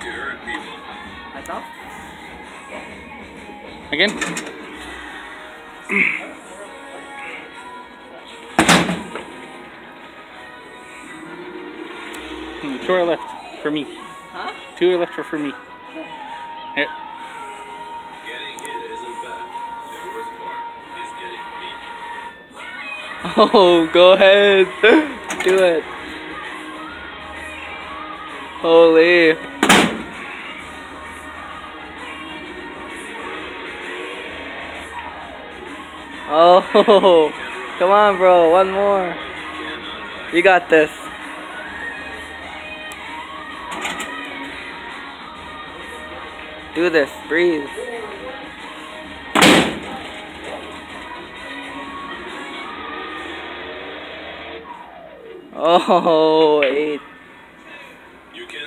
to hurt people. I thought. Again? Hmm, Two are left for me. Huh? Two are left for, for me. Here. Getting hit isn't bad. The worst part is getting beat. Oh, go ahead. Do it. Holy. Oh, come on, bro. One more. You got this. Do this. Breathe. Oh, eight.